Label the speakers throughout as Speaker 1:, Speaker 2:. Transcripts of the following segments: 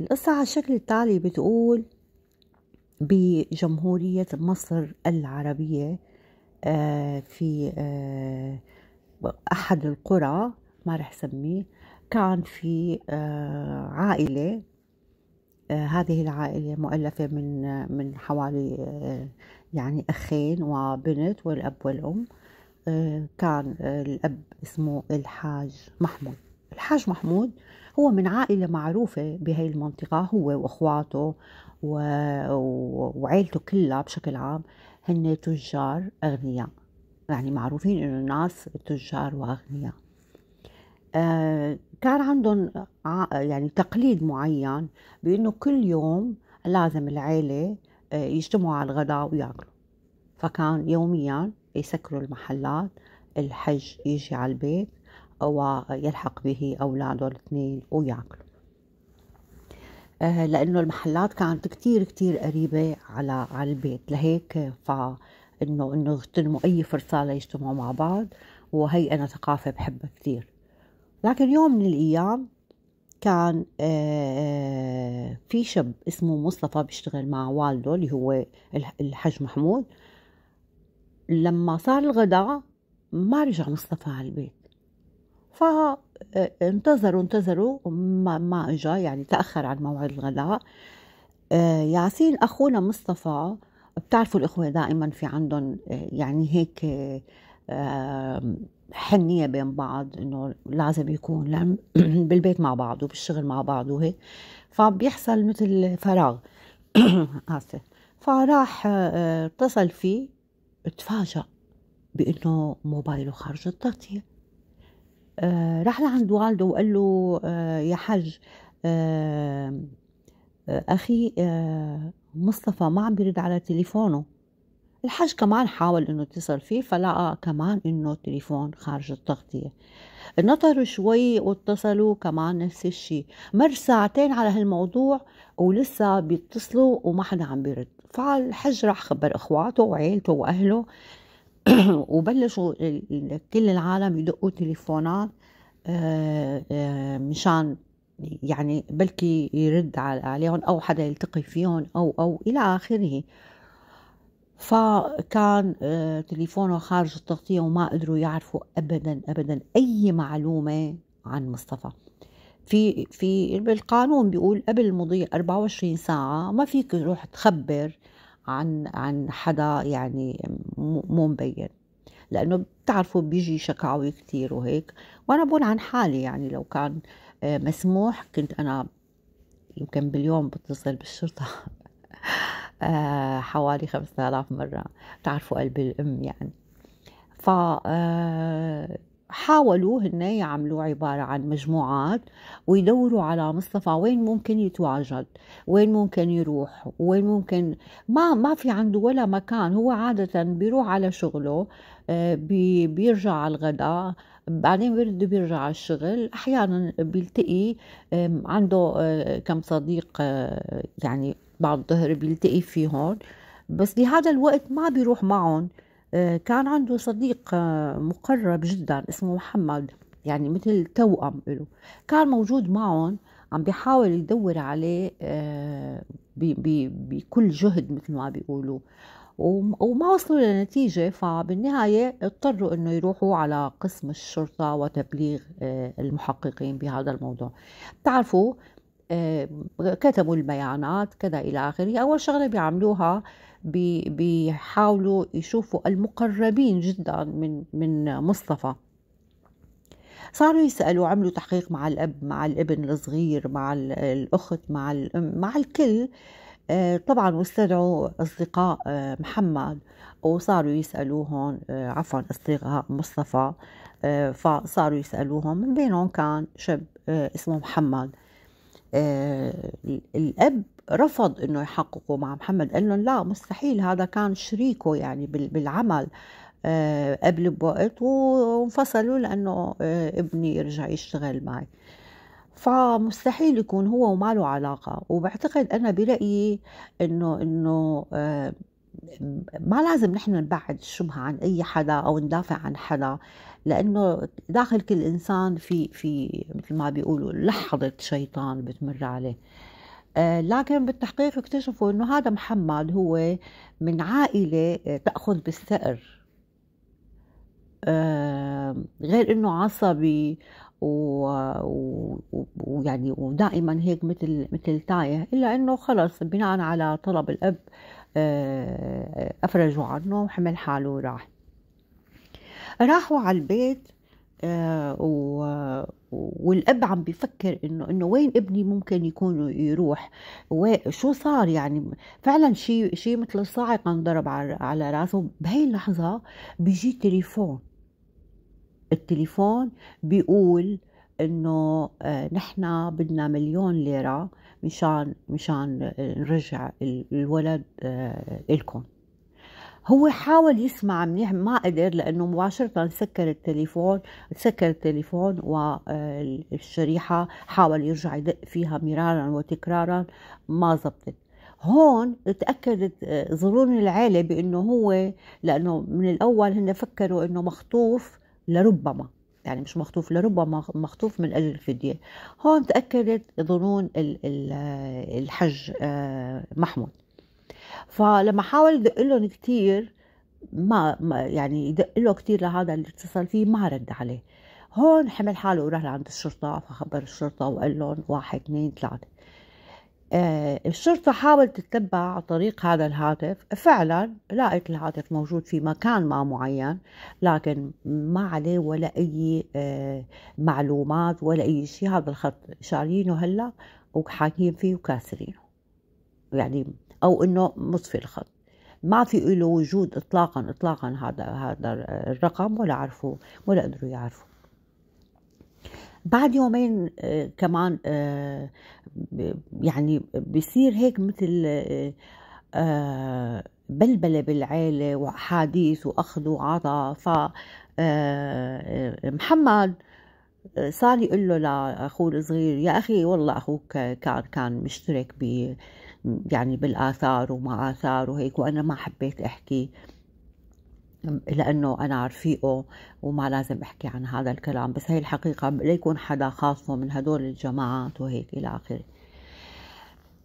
Speaker 1: القصة على الشكل التالي بتقول بجمهورية مصر العربية آه، في آه، أحد القرى ما رح سميه كان في آه، عائلة هذه العائلة مؤلفة من من حوالي يعني أخين وبنت والأب والأم. كان الأب اسمه الحاج محمود. الحاج محمود هو من عائلة معروفة بهي المنطقة هو وأخواته و... وعيلته كلها بشكل عام هن تجار أغنياء. يعني معروفين إنه الناس تجار وأغنياء. آه كان عندهم يعني تقليد معين بإنه كل يوم لازم العيلة آه يجتمعوا على الغداء ويأكلوا. فكان يوميا يسكروا المحلات الحج يجي على البيت ويلحق به أولاده الاثنين وياكلوا. آه، لأنه المحلات كانت كتير كتير قريبة على على البيت. لهيك فإنه إنه يغتنموا أي فرصة ليجتمعوا مع بعض وهي أنا ثقافة بحبها كتير. لكن يوم من الأيام كان آه، في شاب اسمه مصطفى بيشتغل مع والده اللي هو الحج محمود. لما صار الغداء ما رجع مصطفى على البيت. فانتظروا انتظروا ما, ما إجا يعني تأخر عن موعد الغداء. آه، ياسين أخونا مصطفى بتعرفوا الأخوة دائما في عندهم آه، يعني هيك حنية بين بعض إنه لازم يكون بالبيت مع بعض وبالشغل مع بعض وهيك. فبيحصل مثل فراغ. آسف. فراح آه، اتصل فيه تفاجأ بإنه موبايله خارج التغطية. آه، راح لعند والده وقال له آه، يا حج آه، أخي مصطفى ما عم بيرد على تليفونه. الحج كمان حاول إنه يتصل فيه فلقى كمان إنه التليفون خارج التغطية. نطروا شوي واتصلوا كمان نفس الشيء مر ساعتين على هالموضوع ولسه بيتصلوا وما حدا عم بيرد. فالحج راح خبر إخواته وعيلته وأهله وبلشوا كل العالم يدقوا تليفونات آه، آه، مشان يعني بلكي يرد عليهم أو حدا يلتقي فيهم أو أو إلى آخره. فكان آه، تليفونه خارج التغطية وما قدروا يعرفوا ابدا ابدا أي معلومة عن مصطفى. في في بالقانون بيقول قبل مضي 24 ساعة ما فيك تروح تخبر عن عن حدا يعني مو مبين. لأنه بتعرفوا بيجي شكاوي كثير وهيك. وأنا بقول عن حالي يعني لو كان آه، مسموح كنت أنا يمكن باليوم بتصل بالشرطة. آه، حوالي خمسة آلاف مرة. تعرفوا قلب الأم يعني. ف آه، حاولوا هن يعملوا عبارة عن مجموعات ويدوروا على مصطفى وين ممكن يتواجد وين ممكن يروح وين ممكن ما ما في عنده ولا مكان هو عادة بيروح على شغله آه، بي بيرجع على الغداء بعدين بيرد بيرجع على الشغل أحيانا بيلتقي عنده آه، كم صديق آه، يعني بعد الظهر بيلتقي فيهم بس بهذا الوقت ما بيروح معهم. كان عنده صديق آه، مقرب جدا اسمه محمد يعني مثل توأم له كان موجود معهم عم بيحاول يدور عليه آه، بكل جهد مثل ما بيقولوا. وما وصلوا لنتيجة فبالنهاية اضطروا إنه يروحوا على قسم الشرطة وتبليغ المحققين بهذا الموضوع. بتعرفوا كتبوا البيانات كذا إلى آخره. أول شغلة بيعملوها بيحاولوا يشوفوا المقربين جدا من من مصطفى. صاروا يسألوا عملوا تحقيق مع الأب مع الابن الصغير مع الأخت مع الأم مع الكل. آه، طبعا واستدعوا أصدقاء آه، محمد. وصاروا يسألوهم آه، عفوا أصدقاء مصطفى. فصاروا يسألوهم. من بينهم كان شاب اسمه محمد. الأب رفض إنه يحققوا مع محمد قال لهم لا مستحيل هذا كان شريكه يعني بالعمل آه، قبل بوقت وانفصلوا لأنه آه، ابني يرجع يشتغل معي. فمستحيل يكون هو وما له علاقة. وبعتقد أنا برأيي إنه إنه آه، ما لازم نحن نبعد الشبهة عن أي حدا أو ندافع عن حدا لأنه داخل كل إنسان في في مثل ما بيقولوا لحظة شيطان بتمر عليه. لكن بالتحقيق اكتشفوا إنه هذا محمد هو من عائلة آه، تأخذ بالثأر. آه، غير إنه عصبي ويعني ودائما هيك مثل مثل تاية إلا إنه خلص بناء على طلب الأب أفرجوا عنه وحمل حاله وراح. راحوا على البيت. والأب عم بيفكر إنه إنه وين ابني ممكن يكون يروح؟ وشو صار يعني؟ فعلا شيء شيء مثل الصاعقه انضرب على راسه. بهي اللحظة بيجي تليفون التليفون بيقول إنه آه، نحن بدنا مليون ليرة مشان مشان نرجع الولد آه، لكم هو حاول يسمع منيح ما قدر لأنه مباشرة سكر التليفون سكر التليفون والشريحة حاول يرجع يدق فيها مرارا وتكرارا ما زبطت هون تأكدت ظنون العيلة بأنه هو لأنه من الأول هن فكروا إنه مخطوف لربما يعني مش مخطوف لربما مخطوف من أجل الفدية. هون تأكدت ظنون الحج آه، محمود. فلما حاول يدق لهم كثير ما, يعني يدق له كثير لهذا اللي اتصل فيه ما رد عليه. هون حمل حاله وراح لعند الشرطة فخبر الشرطة وقال لهم واحد اثنين ثلاثة. آه الشرطة حاولت تتبع طريق هذا الهاتف. فعلا لقيت الهاتف موجود في مكان ما معين لكن ما عليه ولا أي آه معلومات ولا أي شيء. هذا الخط شارينه هلأ وحاكيين فيه وكاسرينه. يعني أو إنه مطفي الخط. ما في له وجود اطلاقا اطلاقا هذا هذا الرقم ولا عرفوا ولا قدروا يعرفوا بعد يومين آه كمان آه يعني بصير هيك مثل آه بلبلة بالعيلة وأحاديث وأخذ وعطاء. ف محمد صار يقول له لأخوه الصغير يا أخي والله أخوك كان كان مشترك ب يعني بالآثار وما آثار وهيك وأنا ما حبيت أحكي لأنه أنا رفيقه وما لازم أحكي عن هذا الكلام. بس هي الحقيقة ليكون حدا خاصه من هدول الجماعات وهيك إلى آخره.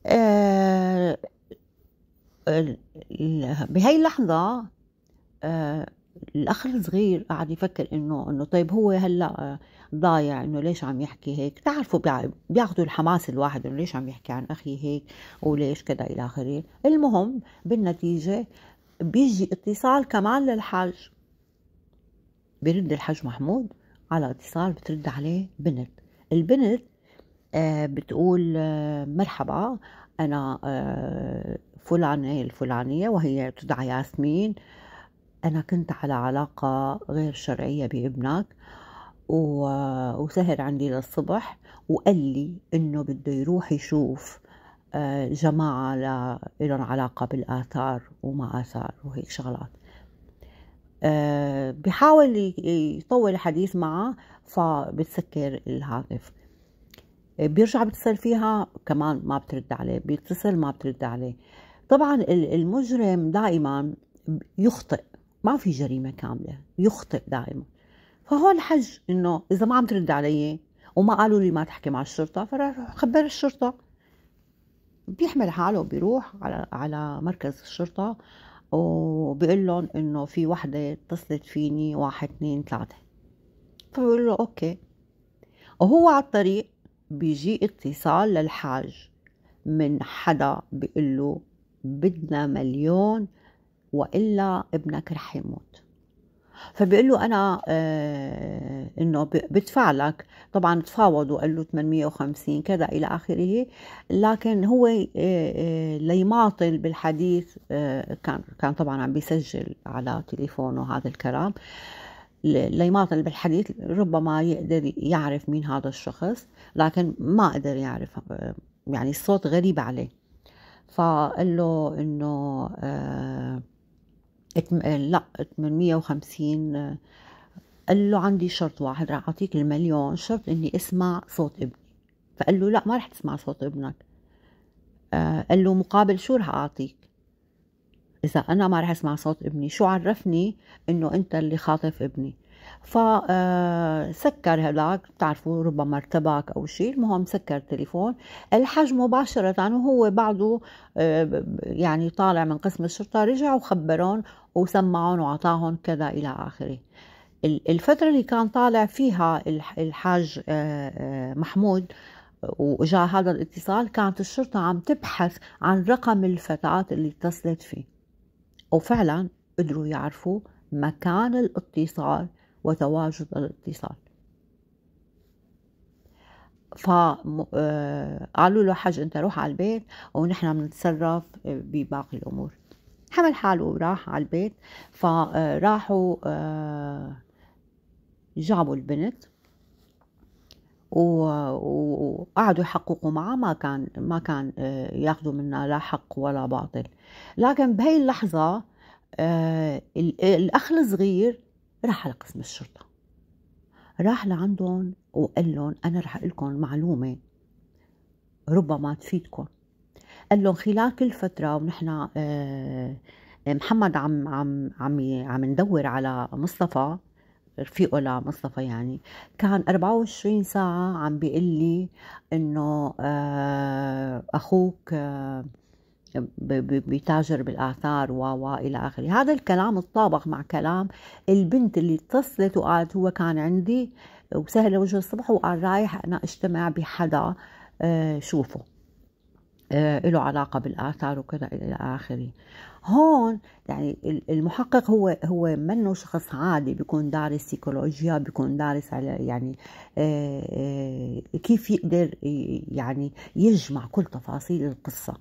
Speaker 1: أه بهي اللحظة الأخ الصغير قاعد يفكر إنه إنه طيب هو هلأ ضايع إنه ليش عم يحكي هيك؟ بتعرفوا بياخذوا الحماس الواحد إنه ليش عم يحكي عن أخي هيك وليش كذا إلى آخره. المهم بالنتيجة بيجي اتصال كمان للحاج. بيرد الحاج محمود على اتصال بترد عليه بنت. البنت آه بتقول آه مرحبا أنا آه فلانة الفلانية وهي تدعى ياسمين. أنا كنت على علاقة غير شرعية بابنك وسهر عندي للصبح وقال لي إنه بده يروح يشوف آه، جماعة لهم علاقة بالآثار وما آثار وهيك شغلات. آه، بحاول يطول الحديث معه فبتسكر الهاتف. بيرجع بيتصل فيها كمان ما بترد عليه بيتصل ما بترد عليه. طبعا المجرم دائما يخطئ. ما في جريمة كاملة يخطئ دائما. فهون الحج إنه إذا ما عم ترد علي وما قالوا لي ما تحكي مع الشرطة فراح خبر الشرطة. بيحمل حاله وبيروح على على مركز الشرطة وبيقول لهم إنه في وحدة اتصلت فيني واحد اثنين ثلاثة. فبقول له أوكي. وهو على الطريق بيجي اتصال للحاج من حدا بيقول له بدنا مليون وإلا ابنك رح يموت. فبيقول له أنا آه إنه بدفع لك طبعا تفاوضوا قال له 850 كذا إلى آخره. لكن هو آه آه ليماطل بالحديث آه كان كان طبعا عم بيسجل على تليفونه هذا الكلام. ليماطل بالحديث ربما يقدر يعرف مين هذا الشخص لكن ما قدر يعرف آه، يعني الصوت غريب عليه. فقال له إنه آه لا 850 قال له عندي شرط واحد راح أعطيك المليون شرط إني أسمع صوت ابني. فقال له لا ما رح تسمع صوت ابنك. آه قال له مقابل شو رح أعطيك؟ إذا أنا ما رح أسمع صوت ابني شو عرفني إنه أنت اللي خاطف ابني؟ فسكر هذاك بتعرفوا ربما ارتباك أو شيء المهم سكر التليفون. الحج مباشرة وهو بعده آه، يعني طالع من قسم الشرطة رجع وخبرون وسمعون وعطاهم كذا إلى آخره. الفترة اللي كان طالع فيها الحاج آه، آه، محمود وجاء هذا الاتصال كانت الشرطة عم تبحث عن رقم الفتاة اللي اتصلت فيه. وفعلا قدروا يعرفوا مكان الاتصال وتواجد الاتصال. فقالوا آه، له حج انت روح على البيت ونحن بنتصرف بباقي الأمور. حمل حاله وراح على البيت. فراحوا آه، جابوا البنت وقعدوا يحققوا معها ما كان ما كان آه، ياخذوا منها لا حق ولا باطل. لكن بهي اللحظة الأخ الصغير راح على قسم الشرطة. راح لعندهم وقال لهم أنا رح أقول لكم معلومة. ربما تفيدكم. قال لهم خلال كل فترة ونحن آه، محمد عم عم عم عم ندور على مصطفى رفيقه لمصطفى يعني كان 24 ساعة عم بيقول لي إنه آه، أخوك آه، بيتاجر بالآثار و إلى آخره. هذا الكلام تطابق مع كلام البنت اللي اتصلت وقالت هو كان عندي وسهل وجه الصبح وقال رايح أنا أجتمع بحدا آه، شوفه آه، له علاقة بالآثار وكذا إلى آخره. هون يعني المحقق هو هو منه شخص عادي بيكون دارس سيكولوجيا بيكون دارس على يعني آه، كيف يقدر يعني يجمع كل تفاصيل القصة.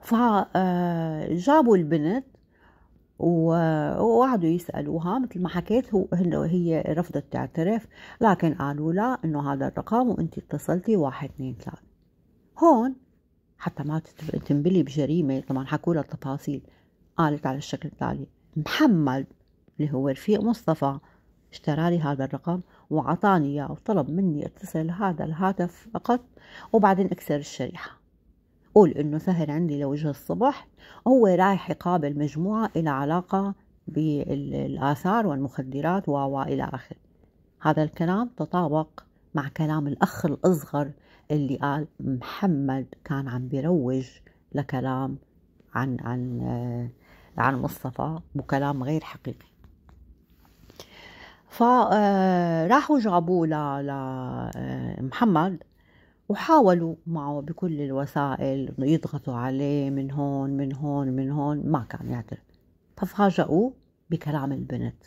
Speaker 1: فجابوا البنت وقعدوا يسألوها مثل ما حكيت هو هي رفضت تعترف لكن قالوا لا إنه هذا الرقم وانت اتصلتي واحد اثنين ثلاثة. هون حتى ما تنبلي بجريمة طبعا حكوا لها التفاصيل قالت على الشكل التالي محمد اللي هو رفيق مصطفى اشترى لي هذا الرقم وعطاني إياه وطلب مني اتصل هذا الهاتف فقط وبعدين أكسر الشريحة. قول إنه سهر عندي لوجه الصبح هو رايح يقابل مجموعة إلى علاقة بالآثار والمخدرات وإلى آخره هذا الكلام تطابق مع كلام الأخ الأصغر اللي قال محمد كان عم بيروج لكلام عن عن عن مصطفى وكلام غير حقيقي. فراحوا آه، جابوه لمحمد وحاولوا معه بكل الوسائل يضغطوا عليه من هون من هون من هون ما كان يعترف. ففاجئوه بكلام البنت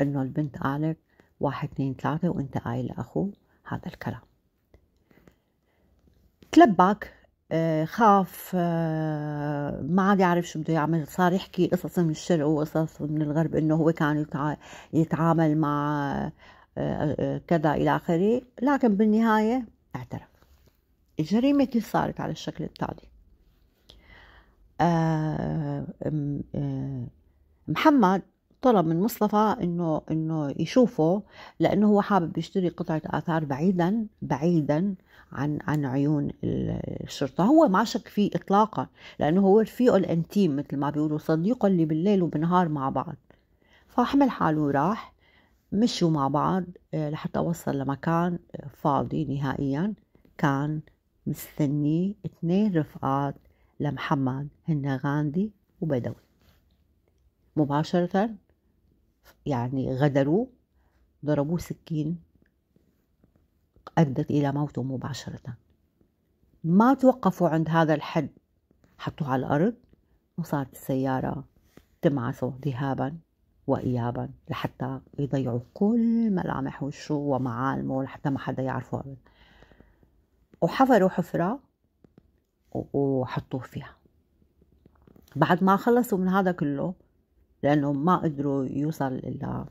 Speaker 1: إنه البنت قالت واحد اثنين ثلاثة وأنت قايل لأخوه هذا الكلام. تلبك آه، خاف آه، ما عاد يعرف شو بده يعمل. صار يحكي قصص من الشرق وقصص من الغرب إنه هو كان يتعامل مع آه، كذا إلى آخره. لكن بالنهاية اعترف. الجريمة كيف صارت على الشكل التالي. آه، آه، محمد طلب من مصطفى إنه إنه يشوفه لأنه هو حابب يشتري قطعة آثار بعيدا بعيدا عن عن عيون الشرطة. هو ما شك فيه اطلاقا لأنه هو رفيقه الانتيم مثل ما بيقولوا صديقه اللي بالليل وبالنهار مع بعض. فحمل حاله وراح. مشوا مع بعض آه، لحتى وصل لمكان فاضي نهائيا. كان مستنيه اثنين رفقات لمحمد. هن غاندي وبدوي. مباشرة يعني غدروا ضربوه سكين أدت إلى موته مباشرة. ما توقفوا عند هذا الحد. حطوه على الأرض وصارت السيارة تمعسه ذهابا. وإيابا لحتى يضيعوا كل ملامح وشه ومعالمه لحتى ما حدا يعرفه أبدا. وحفروا حفرة وحطوه فيها. بعد ما خلصوا من هذا كله لأنه ما قدروا يوصل إلى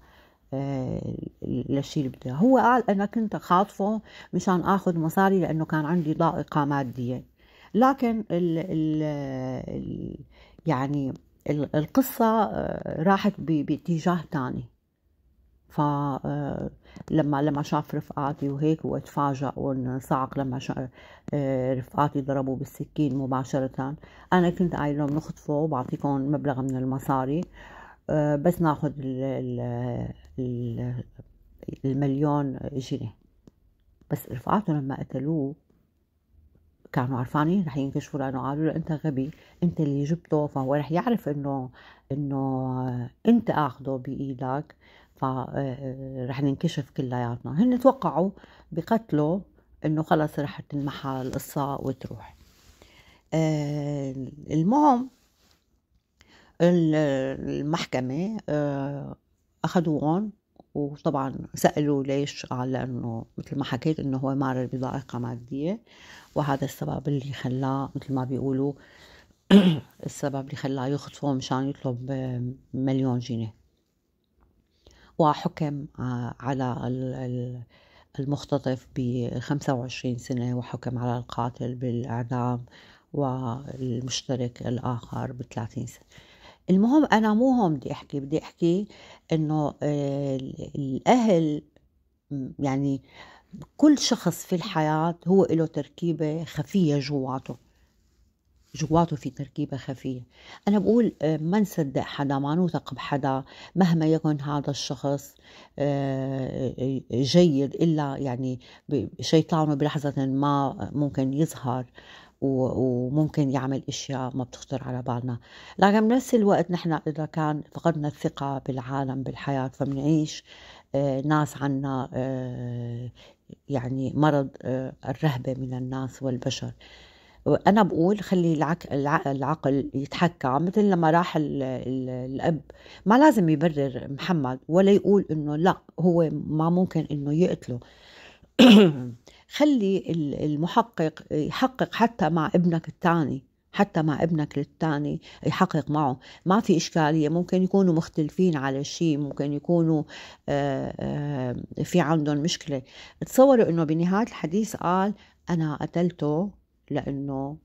Speaker 1: آه، للشيء اللي بده هو قال أنا كنت خاطفه مشان آخذ مصاري لأنه كان عندي ضائقة مادية. لكن ال ال يعني القصة آه، راحت باتجاه تاني. فلما آه، لما شاف رفقاتي وهيك وتفاجأ وانصعق لما آه، رفقاتي ضربوا بالسكين مباشرة. أنا كنت قايل لهم نخطفه وبعطيكم مبلغ من المصاري بس ناخذ المليون جنيه. بس رفقاته لما قتلوه كانوا عرفانين رح ينكشفوا لأنه قالوا له أنت غبي أنت اللي جبته فهو رح يعرف إنه إنه أنت اخذه بإيدك فرح آه، ننكشف كلياتنا. هن توقعوا بقتله إنه خلص رح تنمحى القصة وتروح. آه، المهم المحكمة آه، أخذوهم وطبعا سألوا ليش؟ قال لأنه مثل ما حكيت إنه هو مارر بضائقة مادية وهذا السبب اللي خلاه مثل ما بيقولوا السبب اللي خلاه يخطفه مشان يطلب مليون جنيه. وحكم على المختطف ب 25 سنة وحكم على القاتل بالإعدام والمشترك الآخر ب 30 سنة. المهم أنا مو هون بدي أحكي بدي أحكي إنه آه، الأهل يعني كل شخص في الحياة هو له تركيبة خفية جواته. جواته في تركيبة خفية. أنا بقول آه، ما نصدق حدا ما نوثق بحدا مهما يكن هذا الشخص آه، جيد إلا يعني شيطانه بلحظة ما ممكن يظهر. وممكن يعمل أشياء ما بتخطر على بالنا. لكن بنفس الوقت نحن إذا كان فقدنا الثقة بالعالم بالحياة فبنعيش آه، ناس عنا يعني مرض الرهبة من الناس والبشر. أنا بقول خلي العقل يتحكم. مثل لما راح الأب ما لازم يبرر محمد ولا يقول إنه لا هو ما ممكن إنه يقتله. خلي المحقق يحقق حتى مع ابنك الثاني حتى مع ابنك الثاني يحقق معه. ما في إشكالية ممكن يكونوا مختلفين على شيء ممكن يكونوا في عندهم مشكلة. تصوروا أنه بنهاية الحديث قال أنا قتلته لأنه